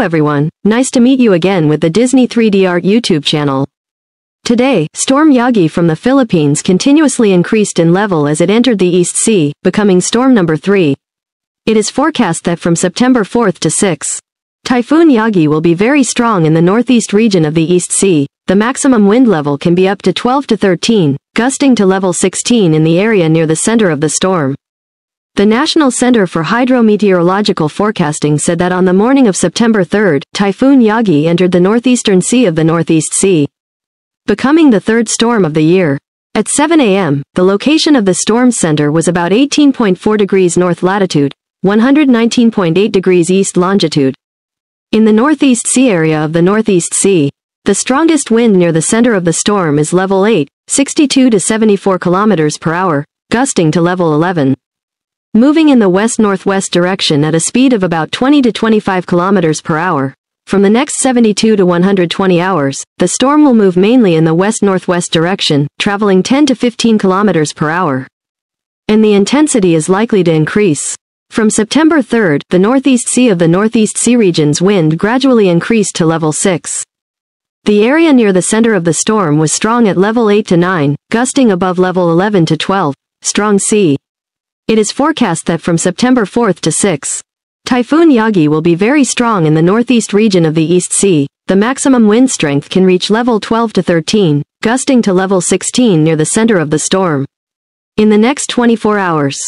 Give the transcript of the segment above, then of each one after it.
everyone, nice to meet you again with the Disney 3D Art YouTube channel. Today, Storm Yagi from the Philippines continuously increased in level as it entered the East Sea, becoming storm number 3. It is forecast that from September 4th to 6, Typhoon Yagi will be very strong in the northeast region of the East Sea. The maximum wind level can be up to 12 to 13, gusting to level 16 in the area near the center of the storm. The National Center for Hydrometeorological Forecasting said that on the morning of September 3, Typhoon Yagi entered the northeastern sea of the Northeast Sea, becoming the third storm of the year. At 7 a.m., the location of the storm center was about 18.4 degrees north latitude, 119.8 degrees east longitude. In the Northeast Sea area of the Northeast Sea, the strongest wind near the center of the storm is level 8, 62 to 74 kilometers per hour, gusting to level 11. Moving in the west-northwest direction at a speed of about 20 to 25 kilometers per hour. From the next 72 to 120 hours, the storm will move mainly in the west-northwest direction, traveling 10 to 15 kilometers per hour. And the intensity is likely to increase. From September 3, the Northeast Sea of the Northeast Sea region's wind gradually increased to level 6. The area near the center of the storm was strong at level 8 to 9, gusting above level 11 to 12, strong sea. It is forecast that from September 4 to 6, Typhoon Yagi will be very strong in the northeast region of the East Sea. The maximum wind strength can reach level 12 to 13, gusting to level 16 near the center of the storm. In the next 24 hours,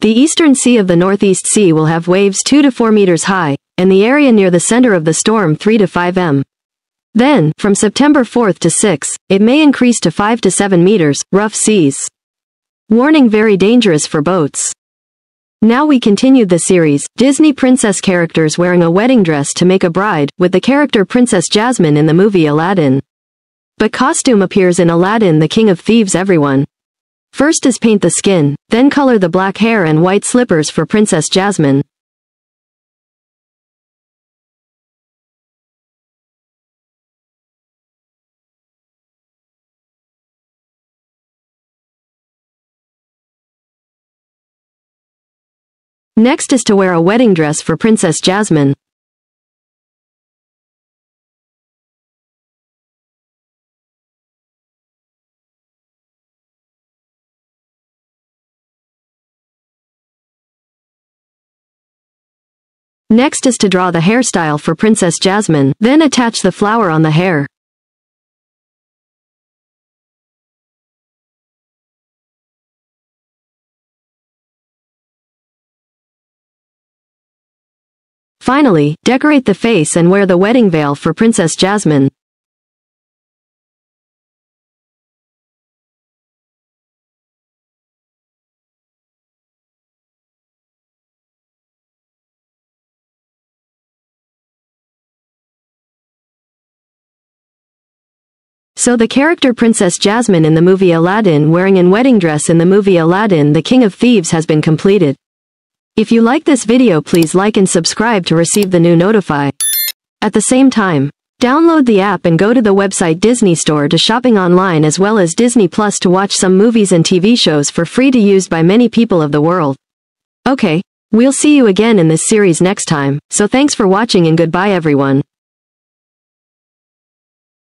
the eastern sea of the Northeast Sea will have waves 2 to 4 meters high, and the area near the center of the storm 3 to 5 m. Then, from September 4 to 6, it may increase to 5 to 7 meters, rough seas. Warning very dangerous for boats. Now we continued the series, Disney princess characters wearing a wedding dress to make a bride, with the character Princess Jasmine in the movie Aladdin. But costume appears in Aladdin the King of Thieves everyone. First is paint the skin, then color the black hair and white slippers for Princess Jasmine. Next is to wear a wedding dress for Princess Jasmine. Next is to draw the hairstyle for Princess Jasmine, then attach the flower on the hair. Finally, decorate the face and wear the wedding veil for Princess Jasmine. So the character Princess Jasmine in the movie Aladdin wearing an wedding dress in the movie Aladdin the King of Thieves has been completed. If you like this video please like and subscribe to receive the new notify. At the same time, download the app and go to the website Disney Store to shopping online as well as Disney Plus to watch some movies and TV shows for free to use by many people of the world. Okay, we'll see you again in this series next time, so thanks for watching and goodbye everyone.